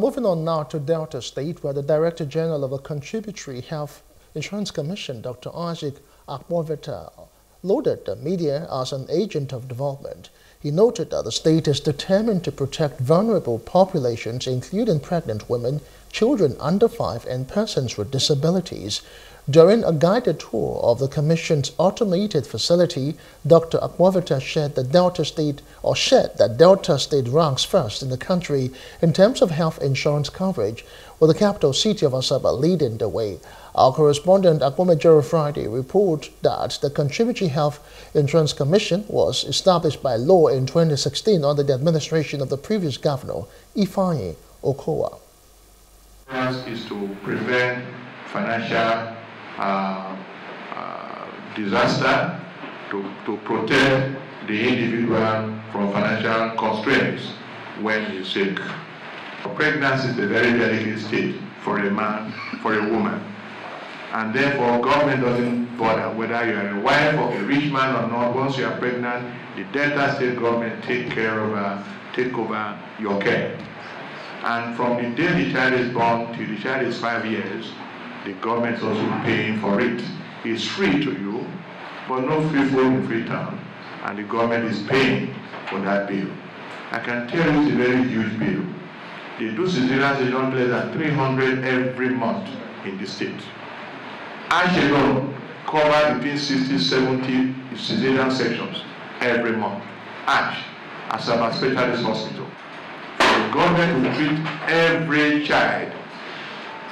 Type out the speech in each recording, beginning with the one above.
Moving on now to Delta State, where the Director General of the Contributory Health Insurance Commission, Dr. Isaac Akpoveta, lauded the media as an agent of development. He noted that the state is determined to protect vulnerable populations, including pregnant women, children under five, and persons with disabilities. During a guided tour of the Commission's automated facility, Dr. Akpoveta shared that Delta State or shared that Delta State ranks first in the country in terms of health insurance coverage, with the capital city of Asaba leading the way. Our correspondent Akpomejero Friday reports that the Contributory Health Insurance Commission was established by law in 2016 under the administration of the previous governor, Ifeanyi Okowa. is to prevent financial uh, uh, disaster to, to protect the individual from financial constraints when he's sick. Pregnancy is a very delicate state for a man, for a woman. And therefore, government doesn't bother whether you are a wife of a rich man or not. Once you are pregnant, the Delta State government take care of, uh, take over your care. And from the day the child is born till the child is five years, the government is also paying for it. It's free to you, but no free food in Freetown, and the government is paying for that bill. I can tell you it's a very huge bill. They do not less than 300 every month in the state. Ash alone cover between 60 70 cesarean sections every month. Ash, as a specialist hospital. The government will treat every child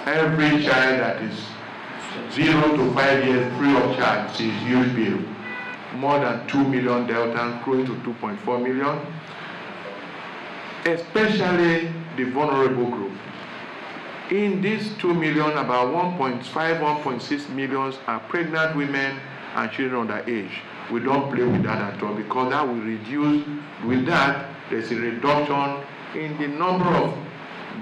every child that is zero to five years free of charge is huge bill. More than 2 million delta, growing to 2.4 million. Especially the vulnerable group. In these 2 million, about 1.5, 1.6 millions are pregnant women and children under age. We don't play with that at all because that will reduce, with that, there's a reduction in the number of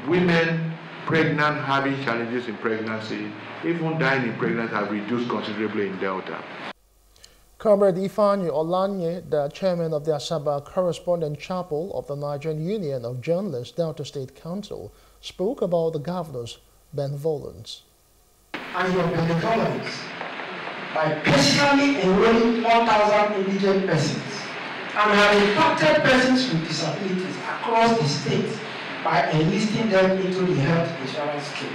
women pregnant having challenges in pregnancy, even dying in pregnancy have reduced considerably in Delta. Comrade Ifeanyi Olanye, the chairman of the Asaba Correspondent Chapel of the Nigerian Union of Journalists Delta State Council, spoke about the governor's benevolence. And your benevolence by personally enrolling 1,000 indigent persons and have impacted persons with disabilities across the state by enlisting them into the health insurance scheme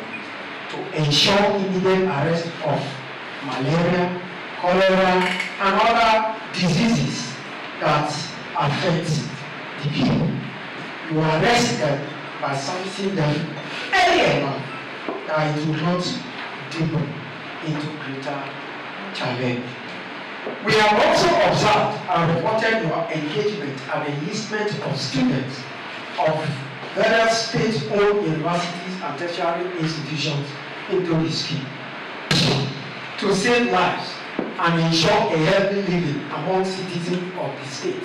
to ensure immediate arrest of malaria, cholera, people. You arrest them by something them early enough that it will not deepen into greater challenge. We have also observed and reported your engagement and enlistment of students of various state-owned universities and tertiary institutions into the scheme to save lives and ensure a healthy living among citizens of the state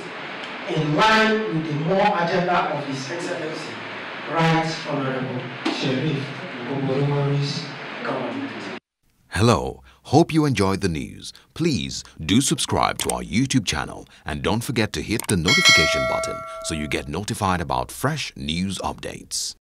in line with the more agenda of His Excellency, Right Honorable Sheriff Oborevwori's government. Hello. Hope you enjoyed the news. Please do subscribe to our YouTube channel and don't forget to hit the notification button so you get notified about fresh news updates.